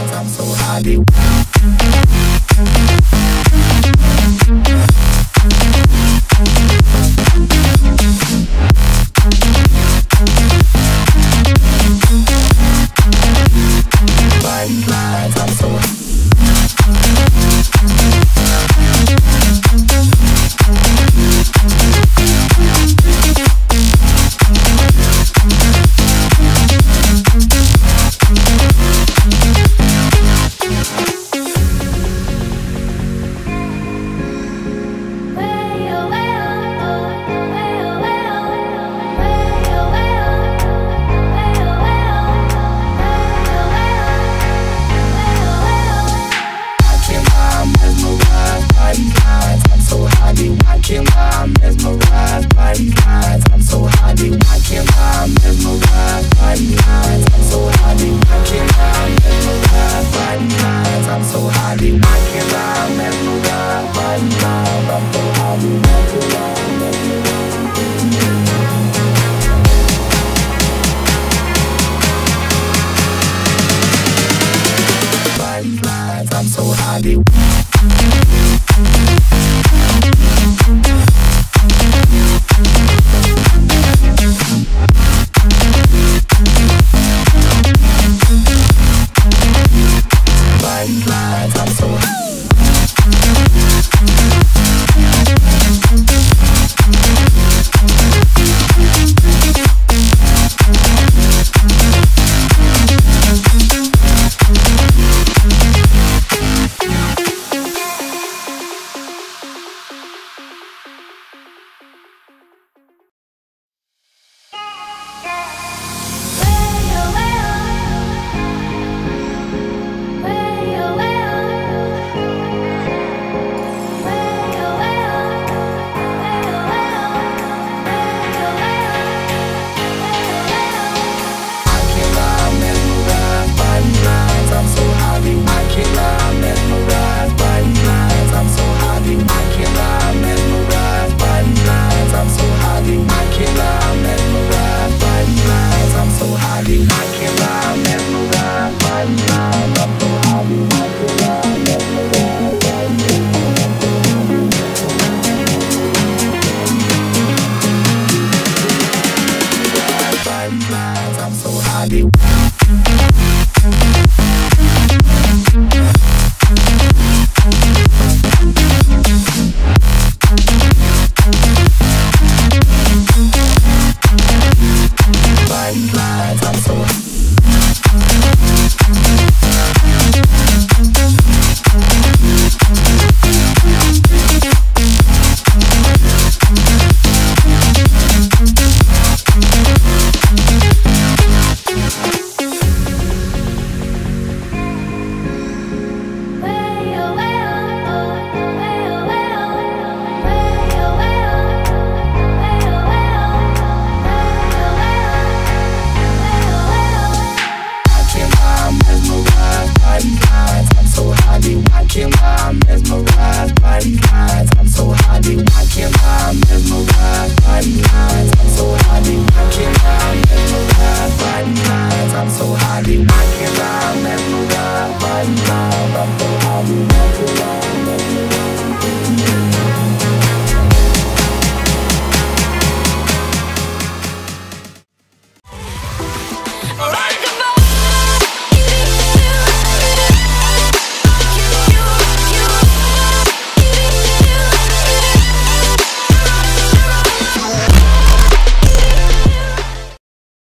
I'm so highly I'm so high, you might get around, never now I'm so high,